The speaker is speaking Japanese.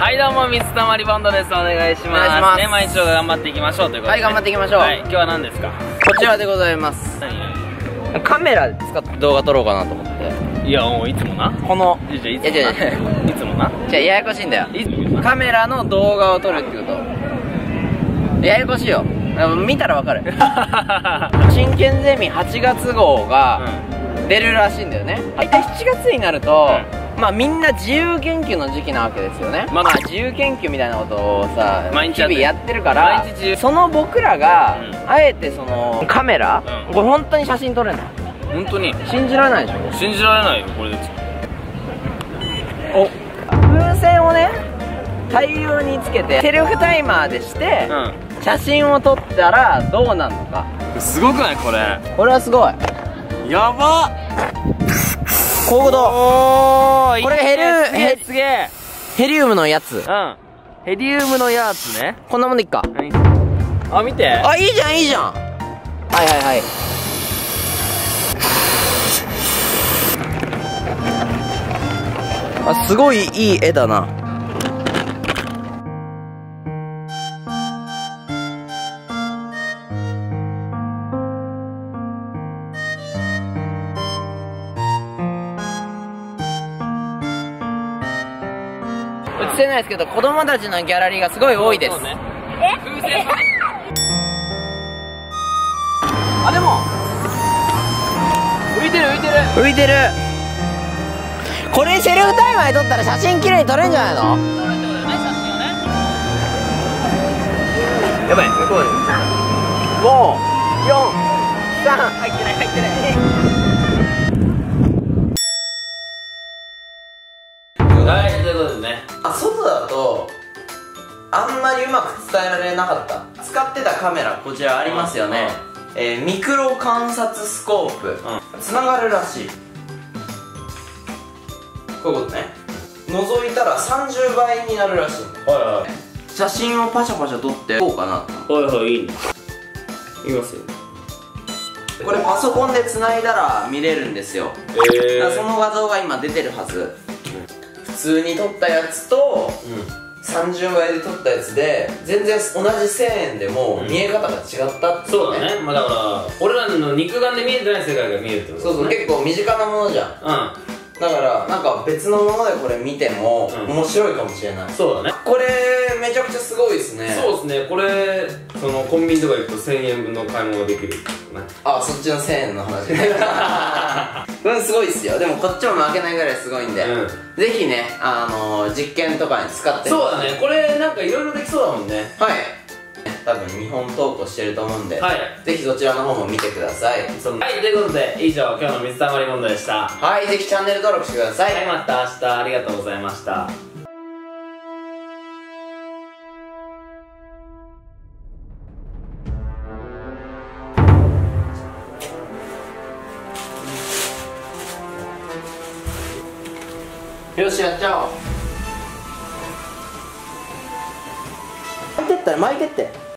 はいどうも水溜りボンドです。お願いします。ね毎日動画頑張っていきましょうということで、はい頑張っていきましょう。はい今日は何ですか？こちらでございます。何？カメラ使って動画撮ろうかなと思って。いやもういつもな。このいやいやいやいもないつもな。じゃあややこしいんだよ。カメラの動画を撮るってこと。ややこしいよ。見たらわかる。真剣ゼミ8月号が出るらしいんだよね。大体7月になると、まあみんな自由研究の時期なわけですよね。まあまあ自由研究みたいなことをさ毎日日々やってるからその僕らが、うん。あえてそのカメラ、うん。これ本当に写真撮れるの本当に？信じられないでしょ？信じられないよこれで。お。風船をね大量につけてセルフタイマーでして、う写真を撮ったらどうなるのか。んすごくない？これ。これはすごい。やばこういうことこれヘルすげえすげえ。ヘリウムのやつ。うん。ヘリウムのやつね。こんなもんでいっか。何？あ見て。あいいじゃんいいじゃん。はいはいはい。あすごいいい絵だなないですけど子供たちのギャラリーがすごい多いです。ね。あでも。浮いてる浮いてる。浮いてる。これセルフタイマーで撮ったら写真綺麗に撮れるんじゃないの？やばい。向こうに543入ってない入ってないんまりうまく伝えられなかった。使ってたカメラこちらありますよね、えーミクロ観察スコープ、つながるらしい。こういうことね。覗いたら30倍になるらしい。は写真をパシャパシャ撮ってこうかな。はいはいはいいいね。いきますよ。これパソコンで繋いだら見れるんですよ。えだからその画像が今出てるはず。普通に撮ったやつとうん30倍で撮ったやつで全然同じ1000円でも見え方が違ったってそうだね。まあだから俺らの肉眼で見えてない世界が見えるってことそうそう結構身近なものじゃん。構だからなんか別のものでこれ見てもうん。面白いかもしれない、うんそうだね。これめちゃくちゃすごいですね。そうですね。これそのコンビニとか行くと1000円分の買い物ができるね。あそっちの1000円の話ね うんすごいっすよ。でもこっちも負けないぐらいすごいんで、うん。ぜひねあのー、実験とかに使ってそうだね。これなんかいろいろできそうだもんね。はい。多分日本投稿してると思うんで、はい。ぜひそちらの方も見てください。はいということで以上今日の水溜りボンドでした。ははいぜひチャンネル登録してください、いまた明日。ありがとうございましたよしやっちゃおう。巻いてったら巻いてって。